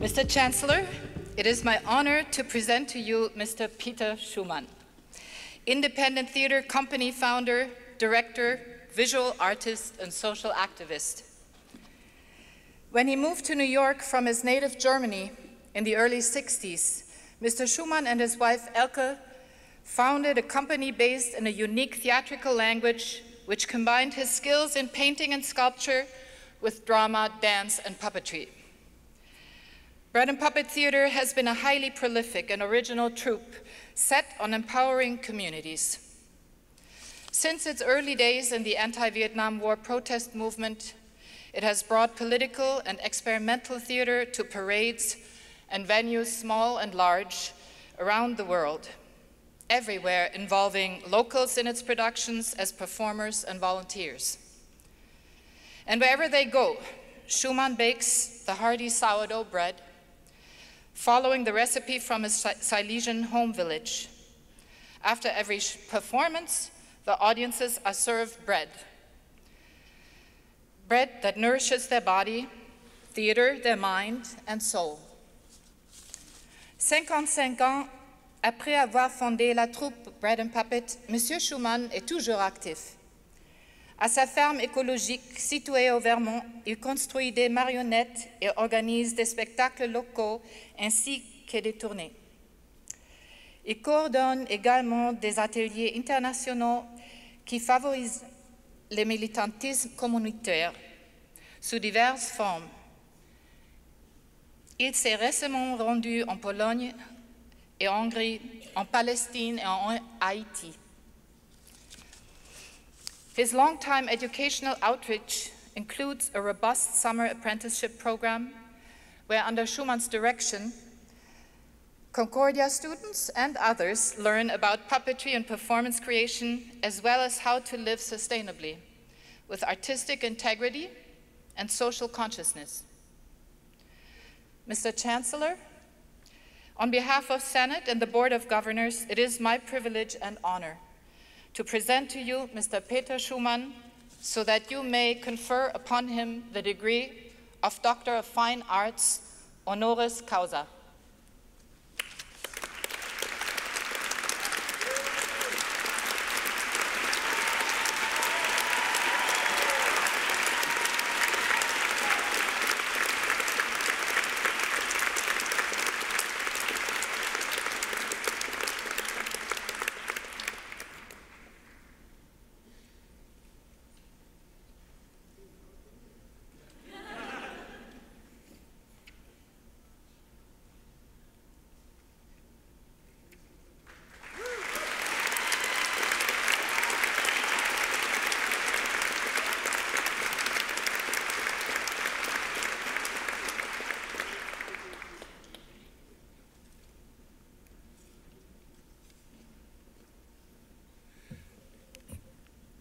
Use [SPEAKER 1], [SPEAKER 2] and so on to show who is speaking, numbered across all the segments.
[SPEAKER 1] Mr. Chancellor, it is my honor to present to you Mr. Peter Schumann, independent theater company founder, director, visual artist, and social activist. When he moved to New York from his native Germany in the early 60s, Mr. Schumann and his wife Elka founded a company based in a unique theatrical language which combined his skills in painting and sculpture with drama, dance, and puppetry. Bread and Puppet Theater has been a highly prolific and original troupe set on empowering communities. Since its early days in the anti-Vietnam War protest movement, it has brought political and experimental theater to parades and venues small and large around the world, everywhere involving locals in its productions as performers and volunteers. And wherever they go, Schumann bakes the hearty sourdough bread following the recipe from his Silesian home village. After every performance, the audiences are served bread. Bread that nourishes their body, theater, their mind, and soul. 55 ans après avoir fondé la troupe Bread and Puppet, M. Schumann est toujours actif. À sa ferme écologique située au Vermont, il construit des marionnettes et organise des spectacles locaux ainsi que des tournées. Il coordonne également des ateliers internationaux qui favorisent le militantisme communautaire sous diverses formes. Il s'est récemment rendu en Pologne et Hongrie, en Palestine et en Haïti. His long-time educational outreach includes a robust summer apprenticeship program where under Schumann's direction, Concordia students and others learn about puppetry and performance creation as well as how to live sustainably with artistic integrity and social consciousness. Mr. Chancellor, on behalf of Senate and the Board of Governors, it is my privilege and honor to present to you Mr. Peter Schumann so that you may confer upon him the degree of Doctor of Fine Arts honoris causa.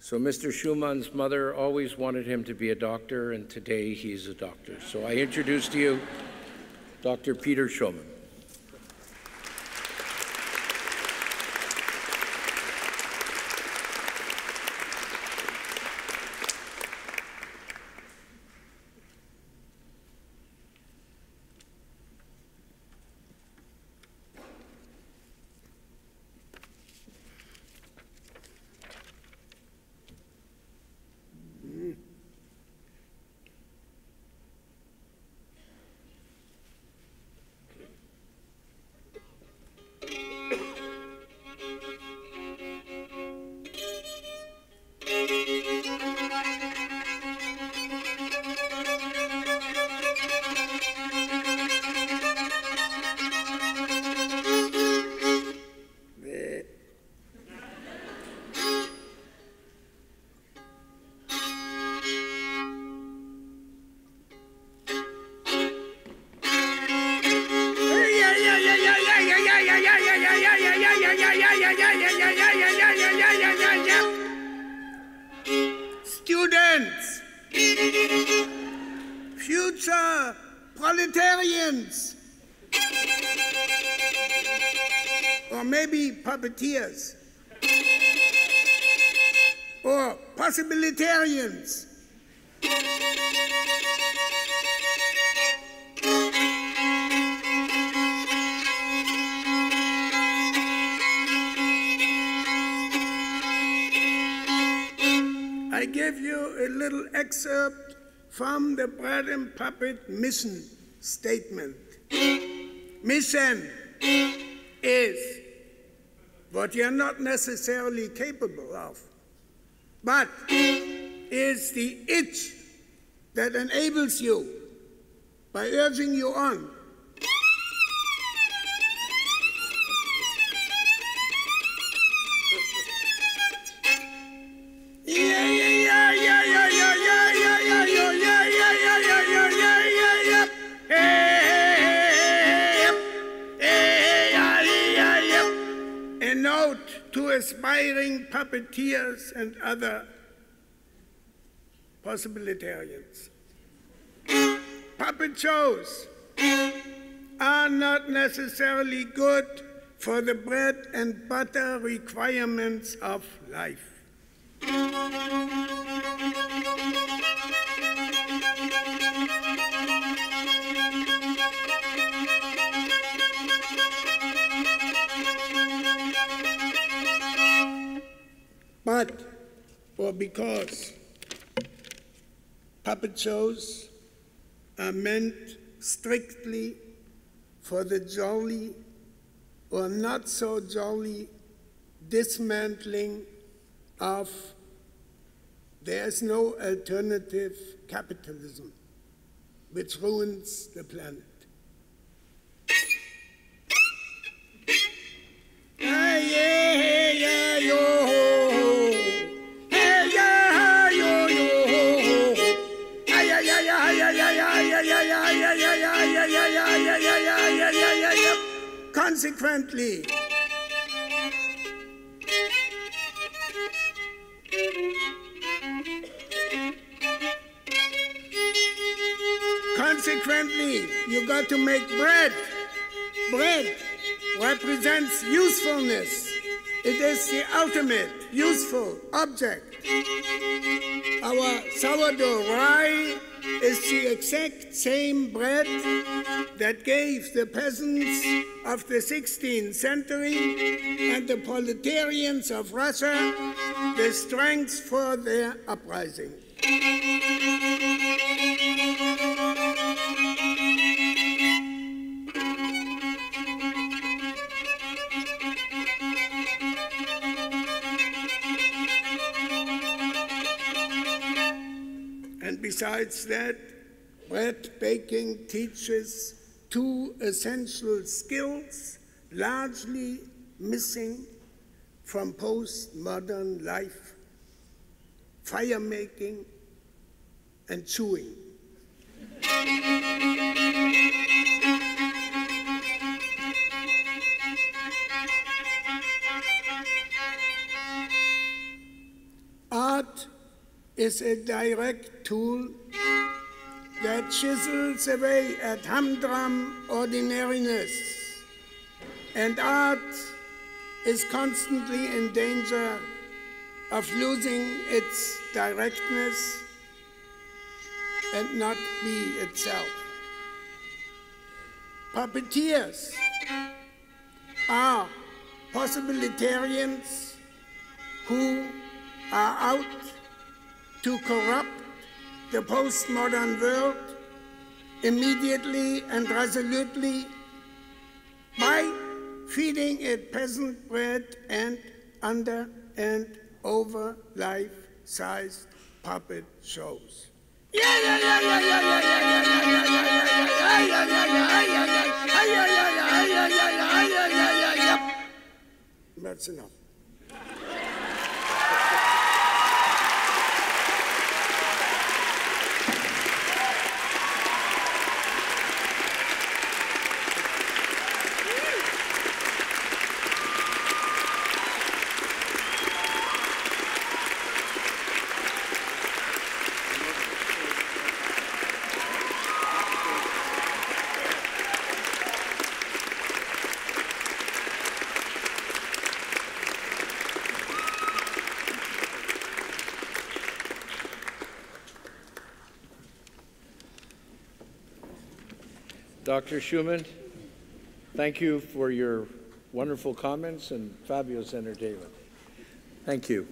[SPEAKER 2] So Mr. Schumann's mother always wanted him to be a doctor, and today he's a doctor. So I introduce to you Dr. Peter Schumann.
[SPEAKER 3] Future proletarians, or maybe puppeteers, or possibilitarians. I give you a little excerpt from the Bread and Puppet mission statement. Mission is what you're not necessarily capable of, but is the itch that enables you by urging you on. Aspiring puppeteers and other possibilitarians. Puppet shows are not necessarily good for the bread and butter requirements of life. But, or because puppet shows are meant strictly for the jolly or not so jolly dismantling of there's no alternative capitalism which ruins the planet. Consequently, Consequently, you got to make bread. Bread represents usefulness. It is the ultimate useful object. Our sourdough rye is the exact same bread that gave the peasants of the 16th century and the proletarians of Russia the strength for their uprising. Besides that, bread baking teaches two essential skills largely missing from postmodern life fire making and chewing. Is a direct tool that chisels away at humdrum ordinariness, and art is constantly in danger of losing its directness and not be itself. Puppeteers are possibilitarians who are out to corrupt the postmodern world immediately and resolutely by feeding it peasant bread and under and over life-sized puppet shows. Yeah, yeah,
[SPEAKER 2] Dr. Schumann, thank you for your wonderful comments and fabulous entertainment. Thank you.